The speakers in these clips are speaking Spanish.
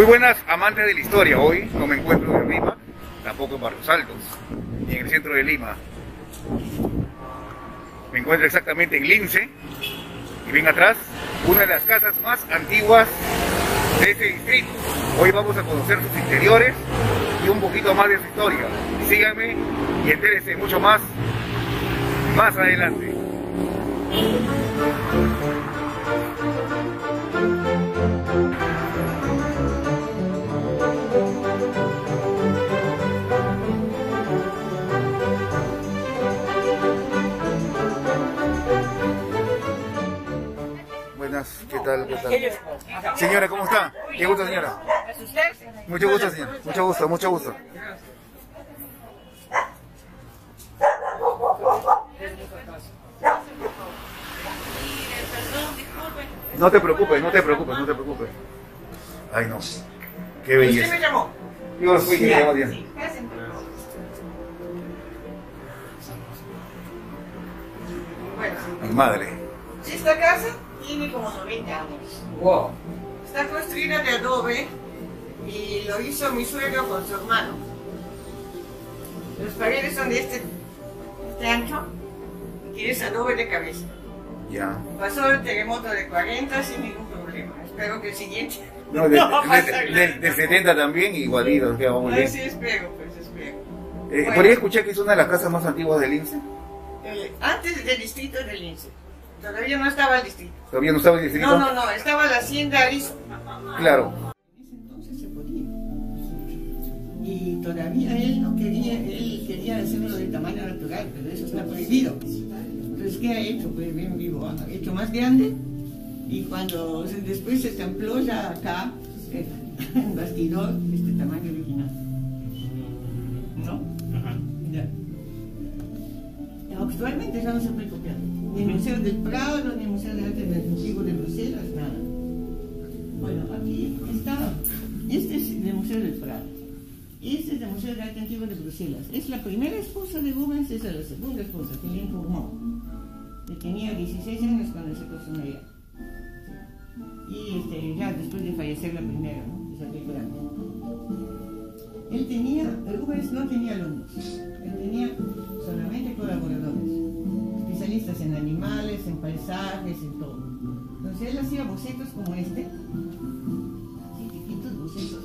Muy buenas amantes de la historia. Hoy no me encuentro en Lima, tampoco en Barros Altos, ni en el centro de Lima. Me encuentro exactamente en Lince y ven atrás una de las casas más antiguas de este distrito. Hoy vamos a conocer sus interiores y un poquito más de su historia. Síganme y entérense mucho más más adelante. Señora, ¿cómo está? Qué gusto, señora. Mucho gusto, señora. Mucho gusto, mucho gusto. No te preocupes, no te preocupes, no te preocupes. Ay, no. Qué belleza. ¿Usted me llamó? Yo fui me llamó. Sí. Mi madre. esta casa tiene como 90 años. Wow. Está construida de adobe y lo hizo mi suegro con su hermano. Las paredes son de este, este ancho y tienes adobe de cabeza. Ya. Pasó el terremoto de 40 sin ningún problema. Espero que el siguiente No, de, no de, de- de 70 también, igualito, que vamos Ay, bien. sí, espero, pues espero. Eh, Bueno. por ahí escuché que es una de las casas más antiguas del INSE. Eh, antes del distrito del Lince. Todavía no estaba el distrito. Todavía no estaba el distrito. No, no, no, estaba la hacienda Aliso. Claro. En ese entonces se podía. Y todavía él no quería, él quería hacerlo de tamaño natural, pero eso está prohibido. Entonces, ¿qué ha hecho? Pues bien vivo, ha hecho más grande y cuando se- después se templó ya acá, en bastidor, este tamaño original. ¿No? Ya. Actualmente ya no se puede. Ni el Museo del Prado, ni el Museo de Arte Antiguo de Bruselas, nada. Bueno, aquí está. Este es del Museo del Prado. Este es del Museo de Arte Antiguo de Bruselas. Es la primera esposa de Rubens, esa es la segunda esposa, Hélène Fourmont. Que tenía 16 años cuando se casó con ella. Y este, ya después de fallecer la primera, ¿no? Esa que grande. Él tenía, Rubens no tenía alumnos, él tenía en todo. Entonces él hacía bocetos como este, así bocetos,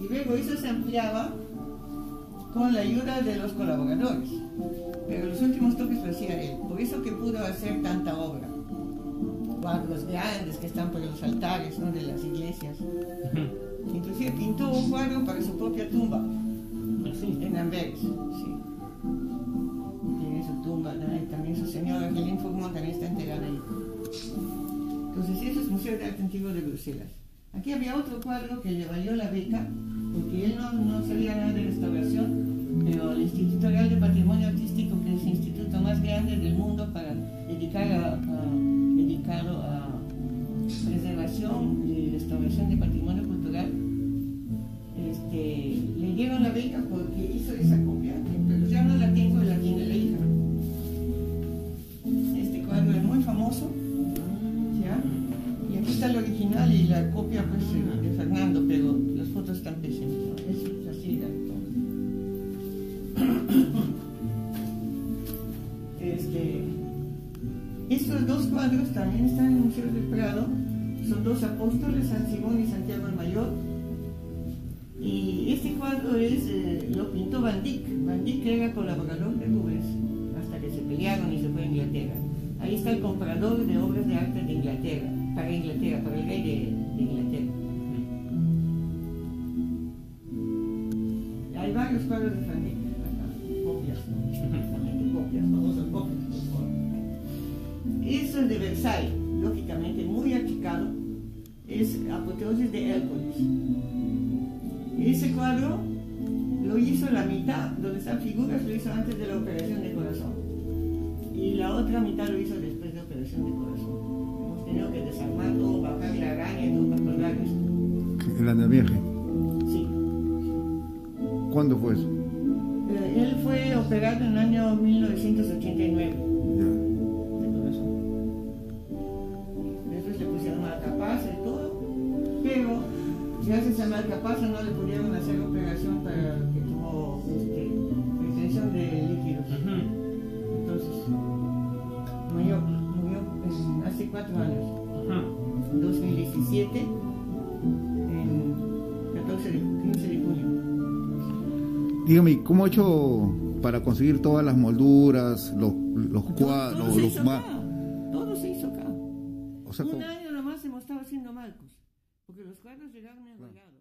y luego eso se ampliaba con la ayuda de los colaboradores. Pero los últimos toques lo hacía él, por eso que pudo hacer tanta obra. Cuadros grandes que están por los altares ¿no? de las iglesias. Inclusive pintó un cuadro para su propia tumba en Amberes. Sí. Tiene su tumba ¿no? y también su señora Helen Fourmont también está. Entonces eso es Museo de Arte Antiguo de Bruselas. Aquí había otro cuadro que le valió la beca porque él no, no sabía nada de restauración, pero el Instituto Real de Patrimonio Artístico, que es el instituto más grande del mundo para dedicar a, dedicado a preservación y restauración de patrimonio cultural, este, le dieron la beca porque hizo esa copia, el original y la copia pues, de Fernando, pero las fotos están pésimas. Es así, la- Este, estos dos cuadros también están en el Museo del Prado. Son dos apóstoles, San Simón y Santiago el Mayor. Y este cuadro es, eh, lo pintó Van Dyck. Van Dyck era colaborador de Rubens hasta que se pelearon y se fue a Inglaterra. Ahí está el comprador de obras de arte de Inglaterra, para Inglaterra, para el rey de, de Inglaterra. Hay varios cuadros de acá, copias. Exactamente, copias, todos son copias. por favor. Eso es de Versailles, lógicamente muy achicado, es Apoteosis de Hércules. Ese cuadro lo hizo la mitad, donde están figuras, lo hizo antes de la operación de corazón. Y la otra mitad lo hizo después de operación operación de corazón. Tenido que desarmar todo, bajar la araña y todo para colgar esto. ¿El andamiaje? Sí. ¿Cuándo fue eso? Eh, él fue operado en el año 1989 Ya. de corazón. Después le pusieron marcapaso y todo, pero gracias a marcapaso no le pudieron hacer operación para que tuvo este, retención de líquidos. Entonces, murió, hace cuatro años, en 2017, en 14 de, 15 de junio. Dígame, ¿cómo ha hecho para conseguir todas las molduras, los, los Todo cuadros, se los hizo ma- acá, todo se hizo acá. O sea, Un ¿cómo- año nomás hemos estado haciendo marcos, porque los cuadros llegaron en regalo.